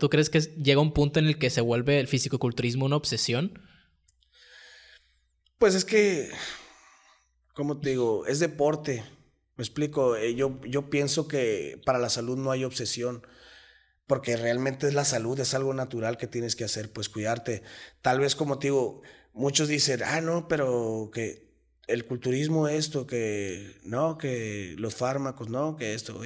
¿tú crees que llega un punto en el que se vuelve el fisicoculturismo una obsesión? Pues es que, como te digo, es deporte. Me explico, eh, yo, yo pienso que para la salud no hay obsesión, porque realmente es la salud, es algo natural que tienes que hacer, pues cuidarte. Tal vez como te digo, muchos dicen, ah, no, pero que el culturismo esto, que no, que los fármacos, no, que esto.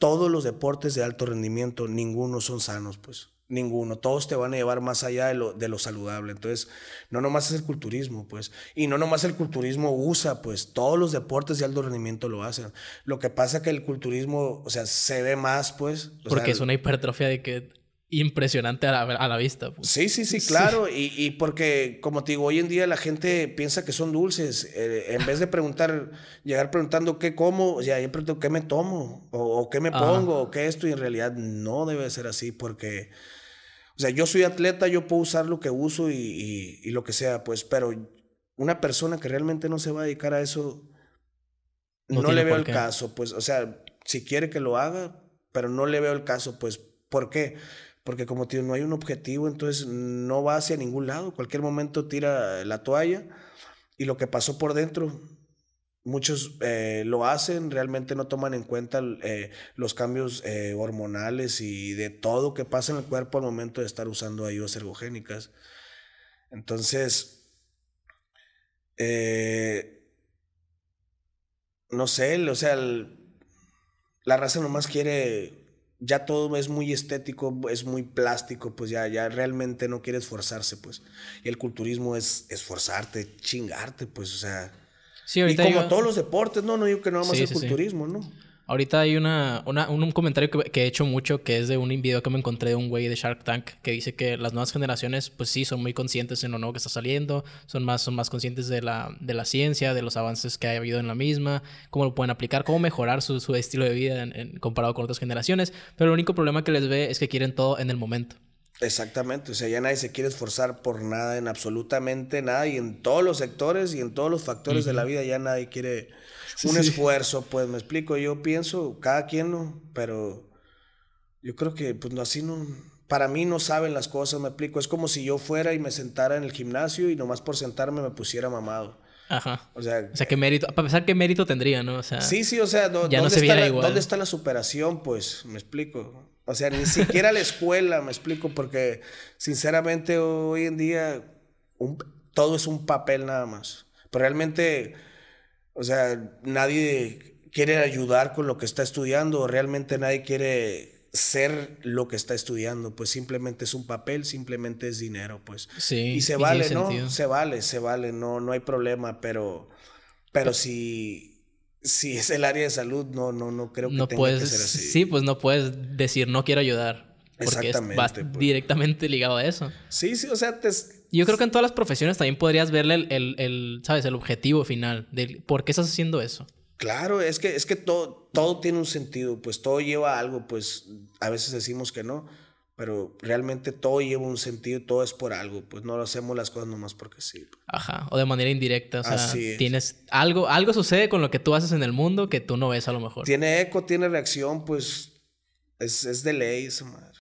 Todos los deportes de alto rendimiento, ninguno son sanos, pues. Ninguno. Todos te van a llevar más allá de lo, de lo saludable. Entonces, no nomás es el culturismo, pues. Y no nomás el culturismo usa, pues. Todos los deportes de alto rendimiento lo hacen. Lo que pasa es que el culturismo, o sea, se ve más, pues. Porque es una hipertrofia de que impresionante a la, a la vista. Pues. Sí, sí, sí, claro. Y, y, porque, como te digo, hoy en día la gente piensa que son dulces. Eh, en vez de preguntar, llegar preguntando qué como, o sea, yo pregunto qué me tomo, o, o qué me pongo, o qué esto, y en realidad no debe ser así, porque, o sea, yo soy atleta, yo puedo usar lo que uso y, y, y lo que sea, pues, pero una persona que realmente no se va a dedicar a eso, no, no le veo el caso, pues, o sea, si quiere que lo haga, pero no le veo el caso, pues, ¿por qué? Porque como tío no hay un objetivo, entonces no va hacia ningún lado, cualquier momento tira la toalla y lo que pasó por dentro, muchos eh, lo hacen, realmente no toman en cuenta eh, los cambios eh, hormonales y de todo que pasa en el cuerpo al momento de estar usando ayudas ergogénicas. Entonces, no sé, o sea, la raza nomás quiere ya todo es muy estético, es muy plástico, pues ya, ya realmente no quiere esforzarse, pues. Y el culturismo es esforzarte, chingarte, pues, o sea. Sí, y como todos los deportes, no, no digo que no más el culturismo, ¿no? Ahorita hay una, un, comentario que, he hecho mucho que es de un video que me encontré de un güey de Shark Tank que dice que las nuevas generaciones, pues sí, son muy conscientes en lo nuevo que está saliendo, son más, son más conscientes de la, de la ciencia, de los avances que ha habido en la misma, cómo lo pueden aplicar, cómo mejorar su, su estilo de vida en, comparado con otras generaciones. Pero el único problema que les ve es que quieren todo en el momento. Exactamente, o sea, ya nadie se quiere esforzar por nada, en absolutamente nada, y en todos los sectores y en todos los factores de la vida ya nadie quiere un esfuerzo, pues me explico, yo pienso, cada quien no, pero yo creo que pues así no, para mí no saben las cosas, me explico, es como si yo fuera y me sentara en el gimnasio y nomás por sentarme me pusiera mamado. Ajá. O sea, o sea, qué mérito, para pensar qué mérito tendría, ¿no? O sea, sí, sí, o sea, ¿dónde, está la, ¿dónde está la superación? Pues, me explico. O sea, ni siquiera la escuela, me explico, porque sinceramente hoy en día todo es un papel nada más. Pero realmente o sea, nadie quiere ayudar con lo que está estudiando, realmente nadie quiere ser lo que está estudiando, pues simplemente es un papel, simplemente es dinero, pues. Sí. Y se vale, ¿no? Se vale, se vale, no, no hay problema, pero, pero si, si es el área de salud, no, no, no creo que no tenga que ser así. Sí, pues no puedes decir no quiero ayudar. Porque Exactamente. pues. directamente ligado a eso. Sí, sí, o sea, te, yo creo que en todas las profesiones también podrías verle el, el, ¿sabes? El objetivo final de por qué estás haciendo eso. Claro, es que, es que todo, todo tiene un sentido, pues todo lleva algo, pues a veces decimos que no, pero realmente todo lleva un sentido, todo es por algo, pues no hacemos las cosas nomás porque sí. Ajá, o de manera indirecta, o sea, tienes algo, algo sucede con lo que tú haces en el mundo que tú no ves a lo mejor. Tiene eco, tiene reacción, pues es, es de ley esa madre.